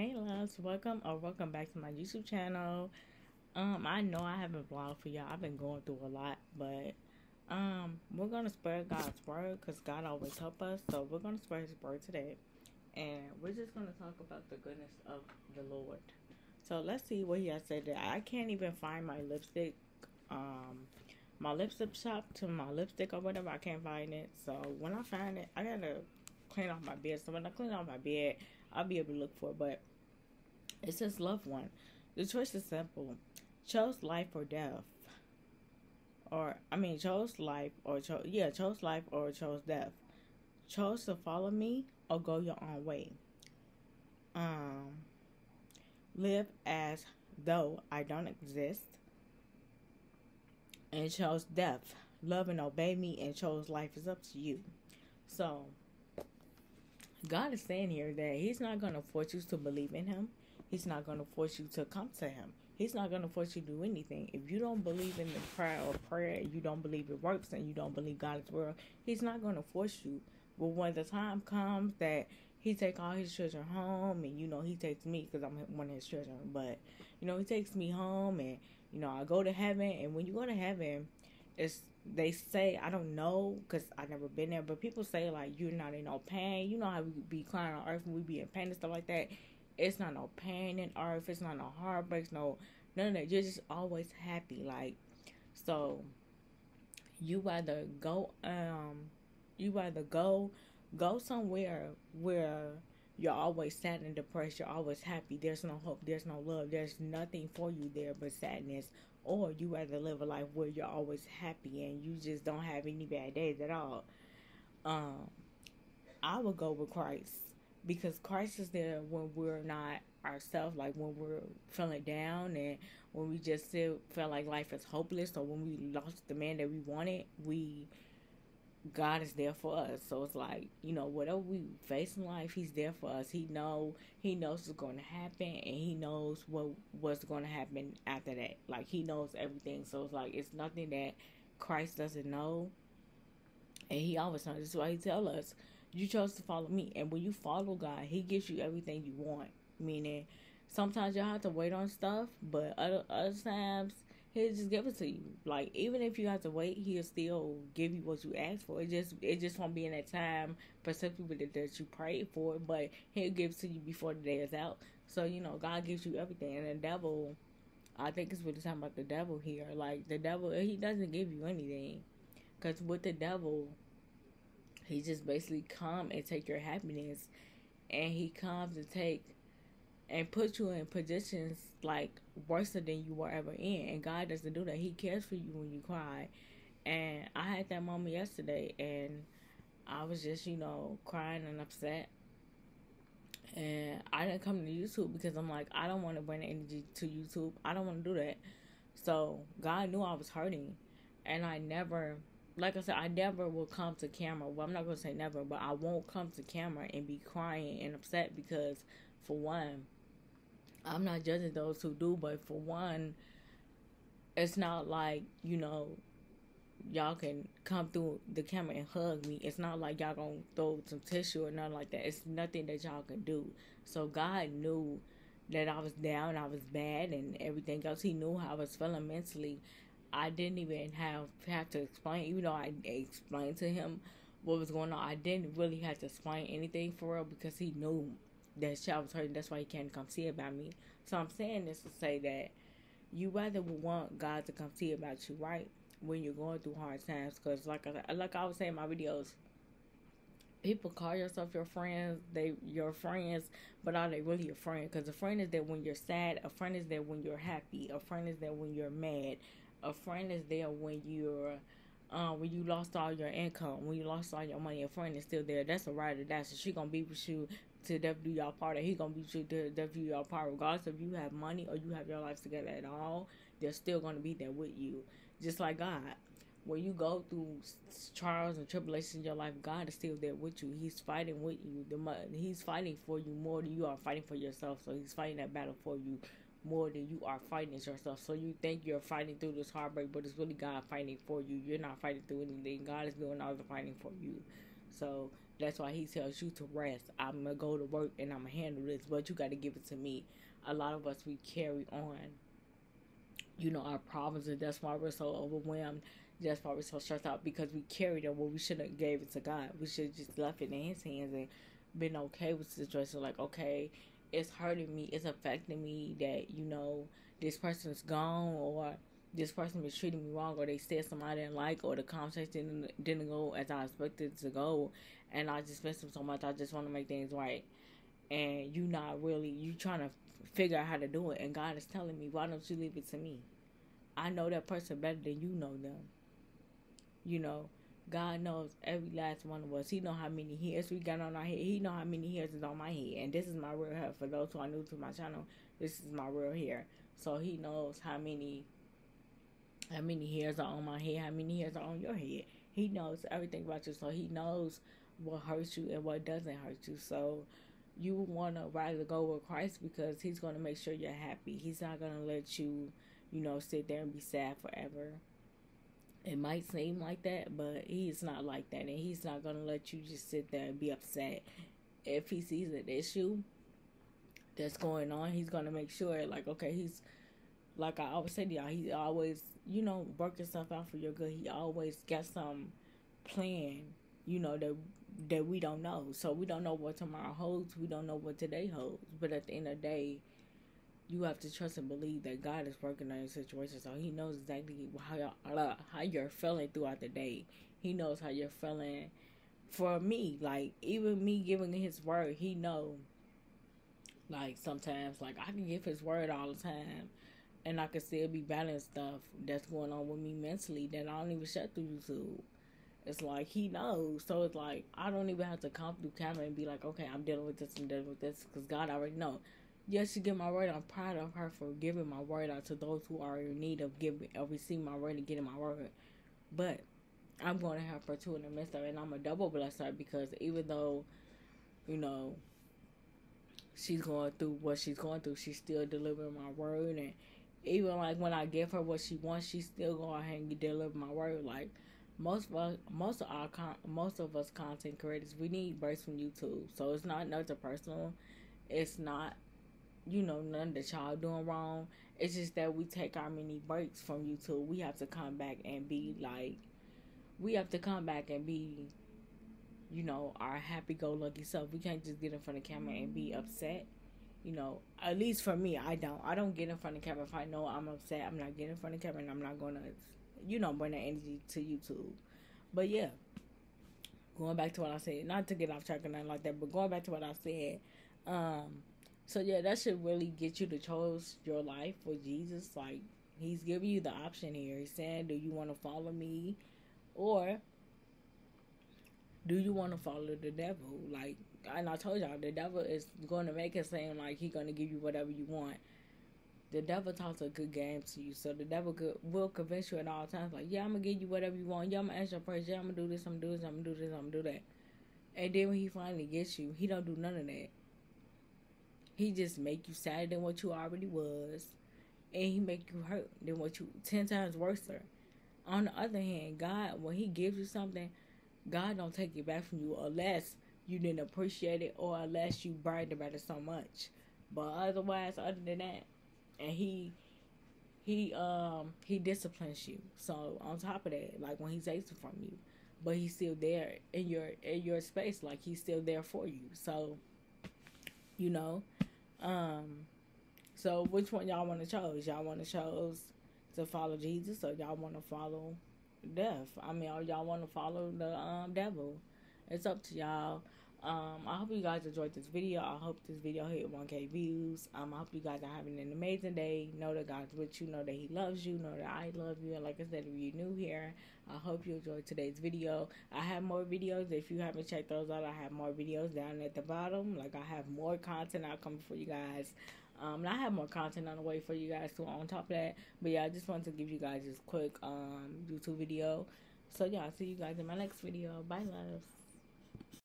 Hey loves, welcome or welcome back to my YouTube channel. Um, I know I haven't vlogged for y'all. I've been going through a lot, but um, we're gonna spread God's word because God always help us. So we're gonna spread His word today, and we're just gonna talk about the goodness of the Lord. So let's see what He has said. That I can't even find my lipstick, um, my lipstick shop to my lipstick or whatever. I can't find it. So when I find it, I gotta clean off my bed. So when I clean off my bed I'll be able to look for it. But it says loved one. The choice is simple. Chose life or death. Or I mean chose life or chose yeah, chose life or chose death. Chose to follow me or go your own way. Um live as though I don't exist. And chose death. Love and obey me and chose life is up to you. So God is saying here that He's not going to force you to believe in Him. He's not going to force you to come to Him. He's not going to force you to do anything. If you don't believe in the prayer or prayer, you don't believe it works, and you don't believe God is real, He's not going to force you. But when the time comes that He take all His children home, and you know He takes me because I'm one of His children, but you know He takes me home, and you know I go to heaven, and when you go to heaven, it's they say I don't know because I never been there, but people say like you're not in no pain. You know how we be crying on earth and we be in pain and stuff like that. It's not no pain in earth. It's not no heartbreaks. No none of that. You're just always happy. Like so, you either go um, you either go go somewhere where you're always sad and depressed. You're always happy. There's no hope. There's no love. There's nothing for you there but sadness or you rather live a life where you're always happy and you just don't have any bad days at all. Um, I would go with Christ because Christ is there when we're not ourselves, like when we're feeling down and when we just feel, feel like life is hopeless or when we lost the man that we wanted, we God is there for us. So it's like, you know, whatever we face in life, he's there for us. He know he knows what's going to happen and he knows what what's going to happen after that. Like he knows everything. So it's like it's nothing that Christ doesn't know. And he always knows. That's why he tell us, you chose to follow me. And when you follow God, he gives you everything you want. Meaning sometimes you have to wait on stuff, but other other times he'll just give it to you. Like even if you have to wait, he'll still give you what you asked for. It just it just won't be in that time specifically that, that you prayed for, but he'll give it to you before the day is out. So you know, God gives you everything, and the devil, I think it's really talking about the devil here. Like the devil, he doesn't give you anything, because with the devil, he just basically come and take your happiness, and he comes to take and put you in positions like worse than you were ever in. And God doesn't do that. He cares for you when you cry. And I had that moment yesterday, and I was just, you know, crying and upset. And I didn't come to YouTube because I'm like, I don't want to bring energy to YouTube. I don't want to do that. So God knew I was hurting. And I never, like I said, I never will come to camera. Well, I'm not to say never, but I won't come to camera and be crying and upset because, for one, I'm not judging those who do, but for one, it's not like, you know, y'all can come through the camera and hug me. It's not like y'all gonna throw some tissue or nothing like that. It's nothing that y'all can do. So God knew that I was down, I was bad, and everything else. He knew how I was feeling mentally. I didn't even have have to explain, even though I explained to him what was going on. I didn't really have to explain anything for real because he knew that child was hurting. That's why he can't come see about me. So I'm saying this to say that you rather would want God to come see about you, right? When you're going through hard times, because like I like I was saying in my videos, people call yourself your friends. They your friends, but are they really your friend? Because a friend is there when you're sad. A friend is there when you're happy. A friend is there when you're mad. A friend is there when you're um, when you lost all your income, when you lost all your money, a friend is still there. That's a ride or die. So she gonna be with you to definitely y'all part. He gonna be with you to definitely y'all part, regardless if you have money or you have your life together at all. They're still gonna be there with you, just like God. When you go through trials and tribulations in your life, God is still there with you. He's fighting with you. The He's fighting for you more than you are fighting for yourself. So He's fighting that battle for you more than you are fighting yourself. So you think you're fighting through this heartbreak, but it's really God fighting for you. You're not fighting through anything. God is doing all the fighting for you. So That's why he tells you to rest. I'm gonna go to work and I'm gonna handle this, but you got to give it to me. A lot of us we carry on, you know, our problems, and that's why we're so overwhelmed. That's why we're so stressed out because we carried it. Well, we should have gave it to God. We should have just left it in His hands and been okay with the situation. Like, okay, it's hurting me. It's affecting me that you know this person's gone or this person was treating me wrong or they said something I didn't like or the conversation didn't, didn't go as I expected to go. And I just miss them so much. I just want to make things right. And you not really you trying to figure out how to do it. And God is telling me why don't you leave it to me? I know that person better than you know them. You know God knows every last one of us. He know how many hairs we got on our head. He know how many hairs is on my head. And this is my real hair. For those who are new to my channel, this is my real hair. So he knows how many how many hairs are on my head, how many hairs are on your head. He knows everything about you, so he knows what hurts you and what doesn't hurt you. So you want to rather go with Christ because he's going to make sure you're happy. He's not going to let you, you know, sit there and be sad forever. It might seem like that, but he's not like that. And he's not going to let you just sit there and be upset. If he sees an issue that's going on, he's going to make sure, like, okay, he's like I always say to y'all, he always, you know, working stuff out for your good. He always got some plan, you know, that that we don't know. So we don't know what tomorrow holds. We don't know what today holds. But at the end of the day, you have to trust and believe that God is working on your situation. So He knows exactly how uh, how you're feeling throughout the day. He knows how you're feeling. For me, like even me giving His word, He know. Like sometimes, like I can give His word all the time and I can still be battling stuff that's going on with me mentally that I don't even shut through YouTube. It's like he knows, so it's like I don't even have to come through camera and be like, okay, I'm dealing with this and dealing with this because God already know. Yes, she give my word. I'm proud of her for giving my word out to those who are in need of giving of receiving my word and getting my word. But I'm going to help her too in the midst of it, and I'm a double bless her because even though, you know, she's going through what she's going through, she's still delivering my word and even like when I give her what she wants, she still go ahead and deliver my word. Like most of us, most of our con- most of us content creators, we need breaks from YouTube. So it's not nothing personal. It's not, you know, none that y'all doing wrong. It's just that we take our many breaks from YouTube. We have to come back and be like, we have to come back and be, you know, our happy-go-lucky self. We can't just get in front of camera and be upset you know, at least for me, I don't. I don't get in front of camera if I know I'm upset. I'm not getting in front of camera, and I'm not gonna, you know, bring that energy to YouTube. But yeah, going back to what I said, not to get off track or nothing like that, but going back to what I said, um, so yeah, that should really get you to choose your life for Jesus. Like He's giving you the option here. He's saying, "Do you want to follow me, or do you want to follow the devil?" Like and I told y'all the devil is going to make it seem like he's going to give you whatever you want. The devil talks a good game to you, so the devil could, will convince you at all times, like, yeah, I'm gonna give you whatever you want. Yeah, I'm gonna answer your prayers, Yeah, I'm gonna do this. I'm gonna do this. I'm gonna do this. I'm gonna do that. And then when he finally gets you, he don't do none of that. He just make you sadder than what you already was, and he make you hurt than what you ten times worse. On the other hand, God, when He gives you something, God don't take it back from you unless you didn't appreciate it or unless you bragged about it so much. But otherwise, other than that, and he he um he disciplines you. So on top of that, like when he takes it from you, but he's still there in your in your space, like he's still there for you. So you know, um, so which one y'all want to choose? Y'all want to choose to follow Jesus, or y'all want to follow death? I mean, or y'all want to follow the um devil? It's up to y'all. Um, I hope you guys enjoyed this video. I hope this video hit 1K views. Um, I hope you guys are having an amazing day. Know that God's with you. Know that He loves you. Know that I love you. And like I said, if you're new here, I hope you enjoyed today's video. I have more videos. If you haven't checked those out, I have more videos down at the bottom. Like I have more content out coming for you guys. Um, and I have more content on the way for you guys too on top of that. But yeah, I just wanted to give you guys this quick um YouTube video. So yeah, I'll see you guys in my next video. Bye, loves.